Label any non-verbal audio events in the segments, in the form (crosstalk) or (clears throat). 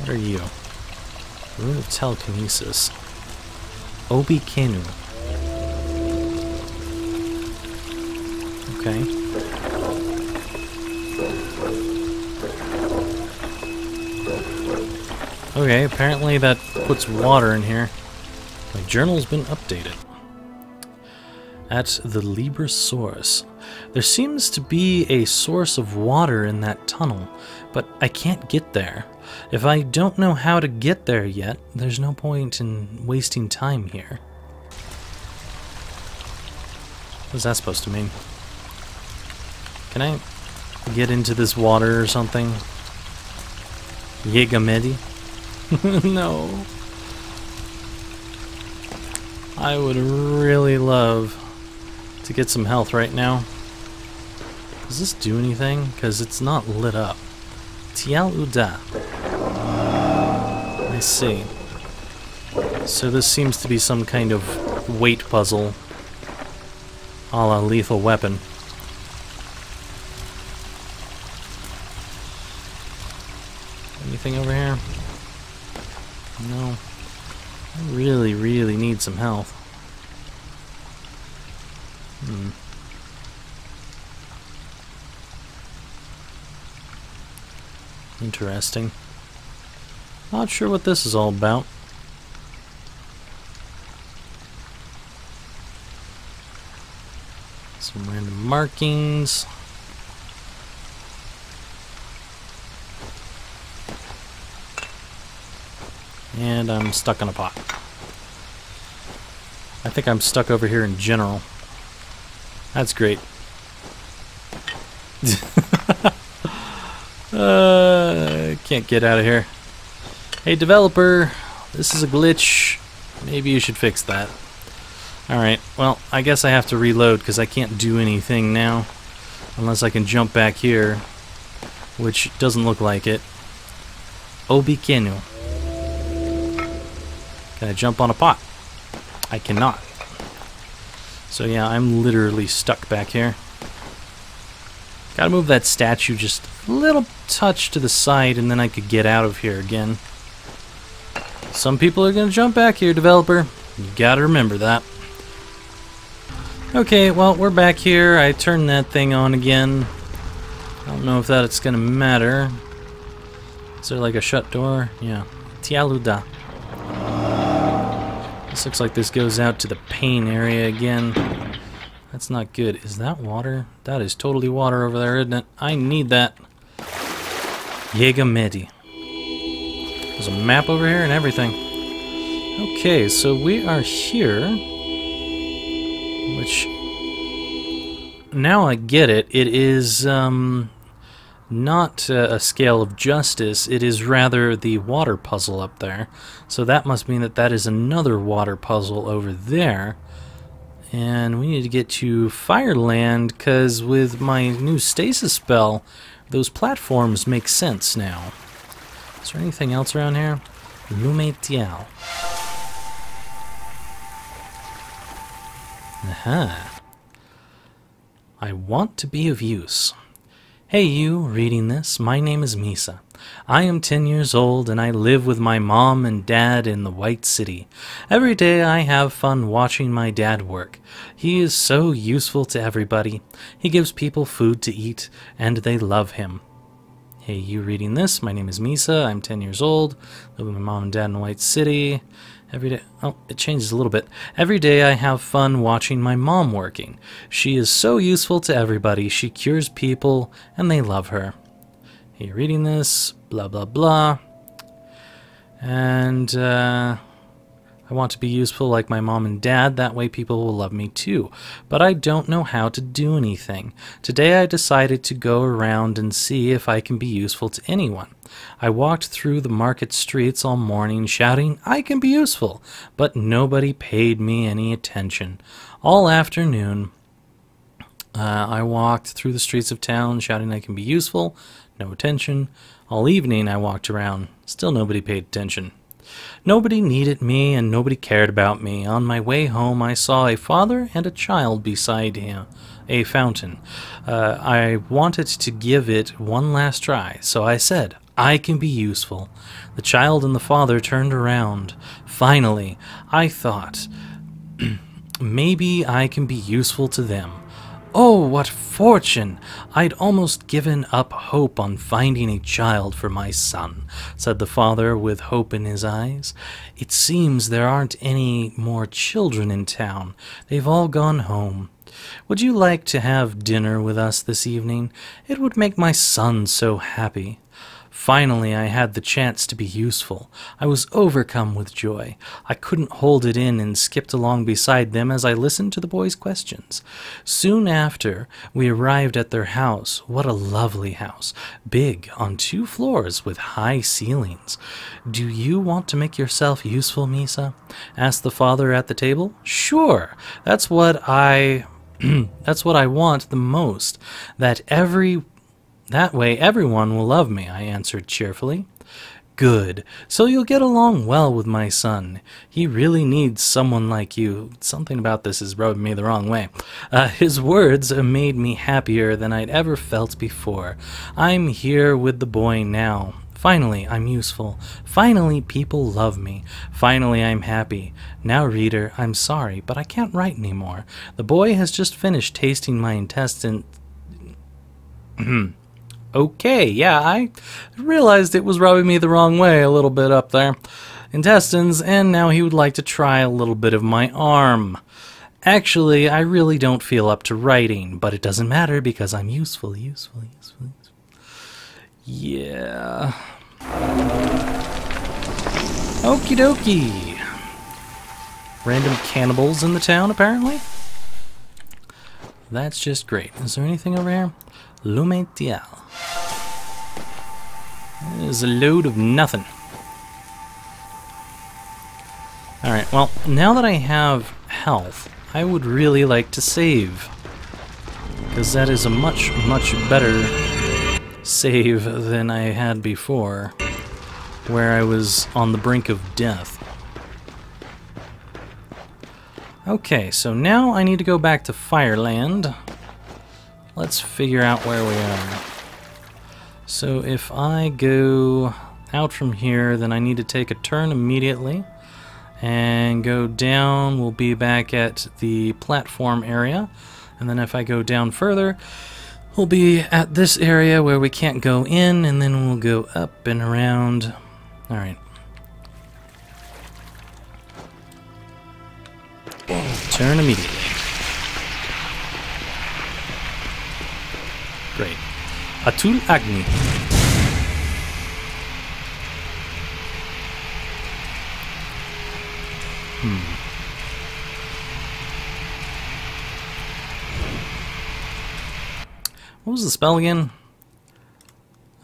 What are you? Rune of telekinesis. Obi Kenu. Okay. Okay, apparently that puts water in here. My journal's been updated. At the Libra source. There seems to be a source of water in that tunnel, but I can't get there. If I don't know how to get there yet, there's no point in wasting time here. What's that supposed to mean? Can I get into this water or something? Yegamedi? (laughs) no. I would really love to get some health right now. Does this do anything? Because it's not lit up. Tial Uda. I see. So this seems to be some kind of weight puzzle a la lethal weapon. Anything over here? No. I really, really need some health. Hmm. Interesting. Not sure what this is all about. Some random markings. And I'm stuck in a pot. I think I'm stuck over here in general. That's great. (laughs) uh, can't get out of here. Hey developer, this is a glitch. Maybe you should fix that. Alright, well, I guess I have to reload because I can't do anything now. Unless I can jump back here. Which doesn't look like it. Obikenu. Can I jump on a pot? I cannot. So yeah, I'm literally stuck back here. Gotta move that statue just a little touch to the side and then I could get out of here again. Some people are gonna jump back here, developer. You gotta remember that. Okay, well, we're back here. I turned that thing on again. I don't know if that's gonna matter. Is there like a shut door? Yeah. Tialuda. This looks like this goes out to the pain area again. That's not good. Is that water? That is totally water over there, isn't it? I need that. Yegamedi. There's a map over here and everything. Okay, so we are here. Which... Now I get it. It is, um... Not uh, a scale of justice, it is rather the water puzzle up there. So that must mean that that is another water puzzle over there. And we need to get to Fireland, because with my new stasis spell, those platforms make sense now. Is there anything else around here? Lumetial. Aha. I want to be of use. Hey you, reading this, my name is Misa. I am 10 years old and I live with my mom and dad in the White City. Every day I have fun watching my dad work. He is so useful to everybody. He gives people food to eat and they love him. Hey, you reading this? My name is Misa. I'm 10 years old. Live with my mom and dad in White City. Every day, oh, it changes a little bit. Every day I have fun watching my mom working. She is so useful to everybody. She cures people and they love her. Hey, reading this, blah, blah, blah. And, uh, I want to be useful like my mom and dad, that way people will love me too. But I don't know how to do anything. Today I decided to go around and see if I can be useful to anyone. I walked through the market streets all morning shouting, I can be useful, but nobody paid me any attention. All afternoon, uh, I walked through the streets of town shouting, I can be useful, no attention. All evening, I walked around, still nobody paid attention. Nobody needed me and nobody cared about me. On my way home, I saw a father and a child beside him, a fountain. Uh, I wanted to give it one last try, so I said, I can be useful. The child and the father turned around. Finally, I thought, (clears throat) maybe I can be useful to them. Oh, what fortune! I'd almost given up hope on finding a child for my son, said the father with hope in his eyes. It seems there aren't any more children in town. They've all gone home. Would you like to have dinner with us this evening? It would make my son so happy. Finally, I had the chance to be useful. I was overcome with joy. I couldn't hold it in and skipped along beside them as I listened to the boys' questions. Soon after, we arrived at their house. What a lovely house! Big, on two floors, with high ceilings. Do you want to make yourself useful, Misa? asked the father at the table. Sure, that's what I. (clears throat) that's what I want the most. That every that way everyone will love me, I answered cheerfully. Good. So you'll get along well with my son. He really needs someone like you. Something about this is rubbing me the wrong way. Uh, his words made me happier than I'd ever felt before. I'm here with the boy now. Finally, I'm useful. Finally, people love me. Finally, I'm happy. Now, reader, I'm sorry, but I can't write anymore. The boy has just finished tasting my intestine. (clears throat) Okay, yeah, I realized it was rubbing me the wrong way a little bit up there. Intestines, and now he would like to try a little bit of my arm. Actually, I really don't feel up to writing, but it doesn't matter because I'm useful, useful, useful, useful. Yeah. Okie dokie. Random cannibals in the town, apparently? That's just great. Is there anything over here? Lumetial. There's a load of nothing. Alright, well, now that I have health, I would really like to save. Because that is a much, much better save than I had before, where I was on the brink of death. Okay, so now I need to go back to Fireland. Let's figure out where we are. So if I go out from here, then I need to take a turn immediately and go down. We'll be back at the platform area. And then if I go down further, we'll be at this area where we can't go in, and then we'll go up and around. Alright. Turn immediately. Great. Atul Agni. Hmm. What was the spell again?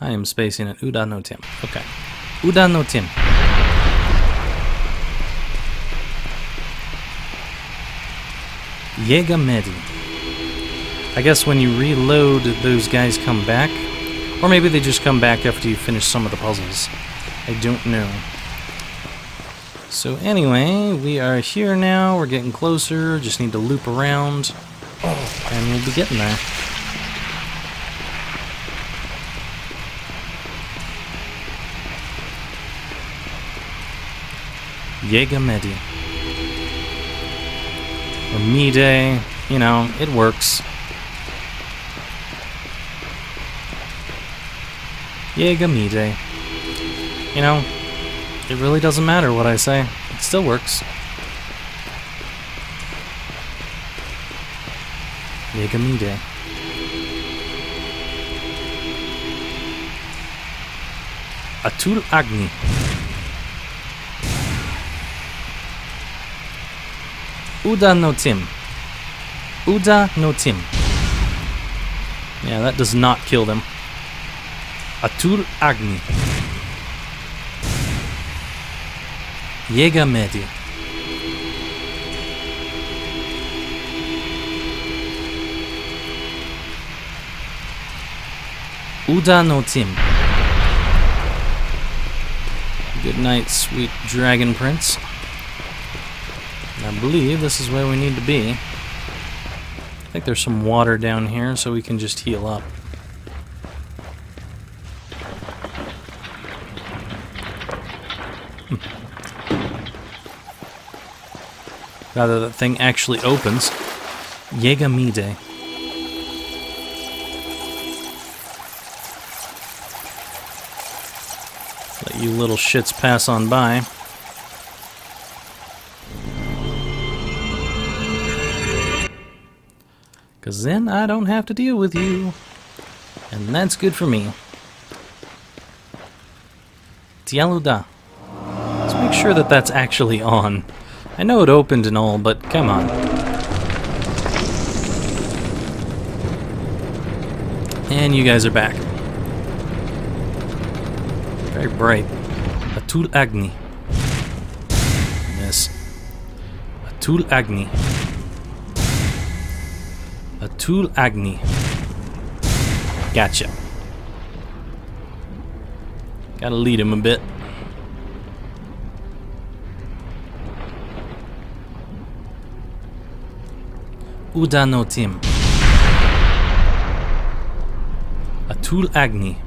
I am spacing it. Uda no Tim. Okay. Uda no Tim. Medi. I guess when you reload, those guys come back. Or maybe they just come back after you finish some of the puzzles. I don't know. So anyway, we are here now. We're getting closer. Just need to loop around. And we'll be getting there. Yega Medi. Or Mide. You know, it works. Yegamide. You know, it really doesn't matter what I say. It still works. Yegamide. Atul Agni. Uda no Tim. Uda no Tim. Yeah, that does not kill them. Atul Agni. Yega Medi. Uda no Tim. Good night, sweet dragon prince. I believe this is where we need to be. I think there's some water down here so we can just heal up. Rather, that thing actually opens. Yegamide. Let you little shits pass on by. Because then I don't have to deal with you. And that's good for me. Tialuda. Let's make sure that that's actually on. I know it opened and all, but come on. And you guys are back. Very bright. Atul Agni. Miss. Atul Agni. Atul Agni. Gotcha. Gotta lead him a bit. Udanotim. Atul Agni.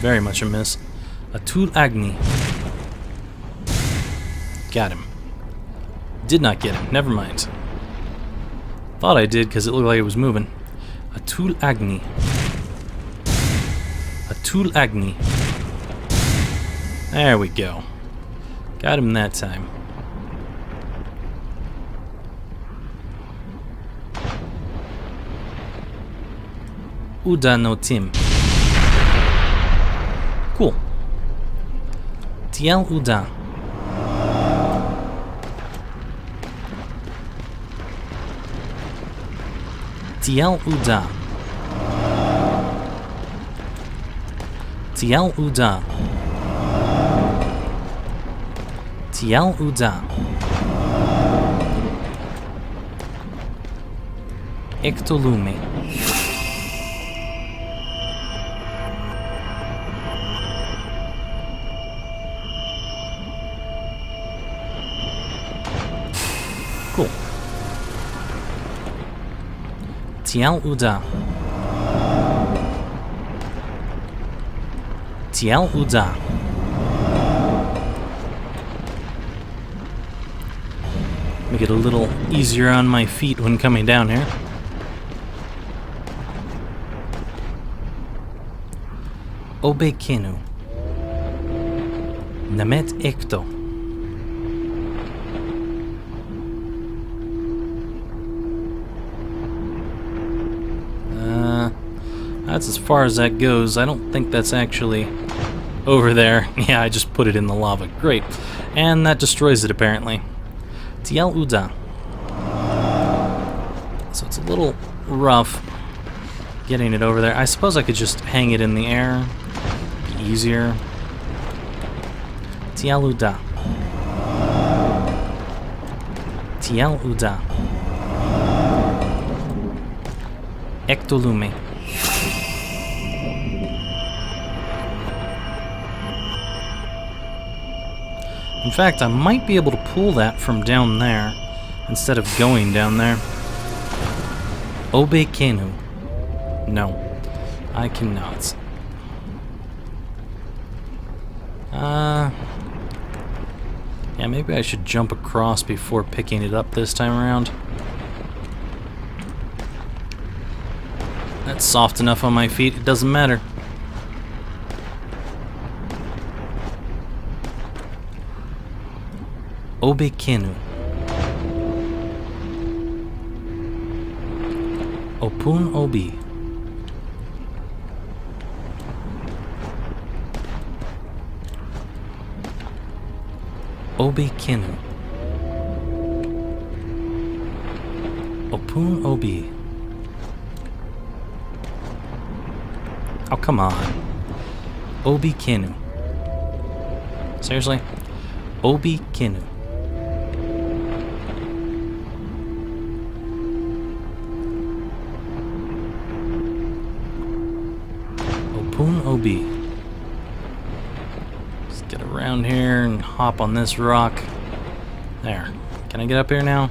Very much a miss. Atul Agni. Got him. Did not get him. Never mind. Thought I did because it looked like it was moving. Atul Agni. Atul Agni. There we go. Got him that time. Udanotim. Cool. Tiel Udan. Tiel Udan. Tiel Udan. Tiel Udan. Ectolume. Tiel Uda. Tiel Uda. Make it a little easier on my feet when coming down here. Obekenu. Namet Ekto. Uh, that's as far as that goes. I don't think that's actually over there. (laughs) Yeah, I just put it in the lava. Great. And that destroys it, apparently. Tiel Uda. So it's a little rough getting it over there. I suppose I could just hang it in the air. Be easier. Tiel Uda. Tiel Uda. Ectolume. In fact, I might be able to pull that from down there instead of going down there. Obe Kenu. No, I cannot. Uh, yeah, maybe I should jump across before picking it up this time around. That's soft enough on my feet, it doesn't matter. Obe Kenu. Opun Obi. Kenu. Opun Obi. Oh, come on. Obi Kenu. Seriously? Obi Kenu. Obi. Let's get around here and hop on this rock. There. Can I get up here now?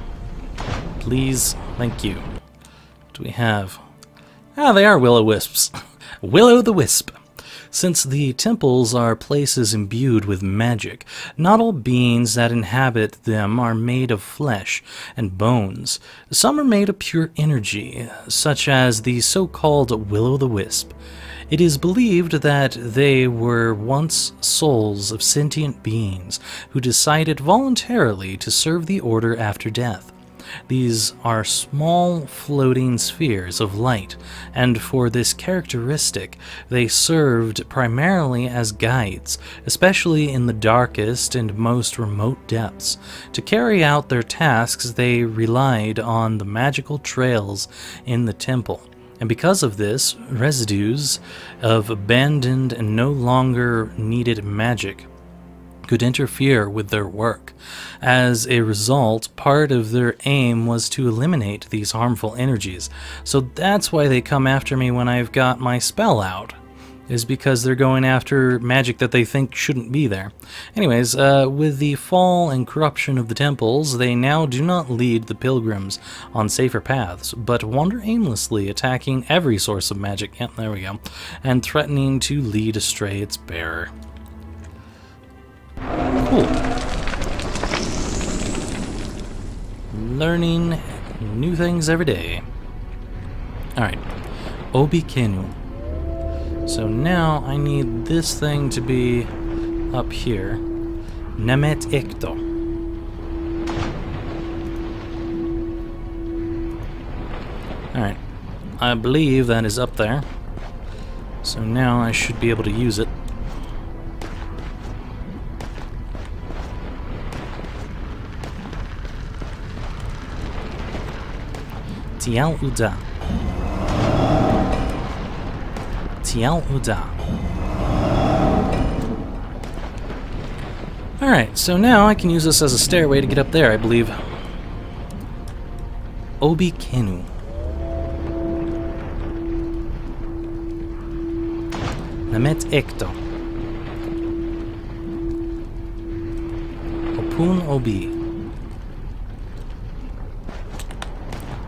Please? Thank you. What do we have? Ah, they are will-o-wisps. (laughs) Will-o the Wisp. Since the temples are places imbued with magic, not all beings that inhabit them are made of flesh and bones. Some are made of pure energy, such as the so called It is believed that they were once souls of sentient beings who decided voluntarily to serve the Order after death. These are small floating spheres of light, and for this characteristic, they served primarily as guides, especially in the darkest and most remote depths. To carry out their tasks, they relied on the magical trails in the temple. And because of this, residues of abandoned and no longer needed magic could interfere with their work. As a result, part of their aim was to eliminate these harmful energies. So that's why they come after me when I've got my spell out is because they're going after magic that they think shouldn't be there. Anyways, uh, with the fall and corruption of the temples, they now do not lead the pilgrims on safer paths, but wander aimlessly, attacking every source of magic, yeah, there we go, and threatening to lead astray its bearer. Cool. Learning new things every day. Alright. Obi Kenu. So now I need this thing to be up here. Nemet Ekto. Alright. I believe that is up there. So now I should be able to use it. Tial Uda. Uda. Alright, so now I can use this as a stairway to get up there, I believe. Obi Kenu. Namet Ekto. Opun Obi.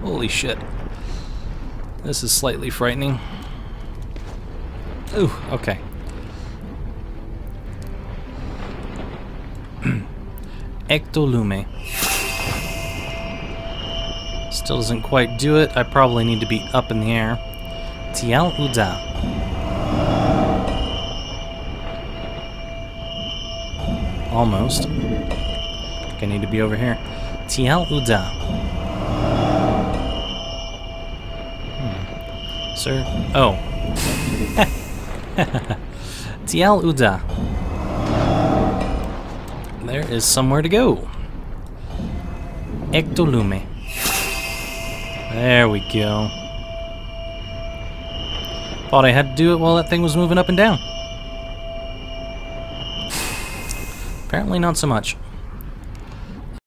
Holy shit. This is slightly frightening. Ooh, okay. (clears throat) Ectolume. Still doesn't quite do it. I probably need to be up in the air. Tial Uda. Almost. I need to be over here. Tial Uda. Hmm. Sir? Oh. (laughs) (laughs) Tial Uda. There is somewhere to go. Ectolume. There we go. Thought I had to do it while that thing was moving up and down. Apparently not so much.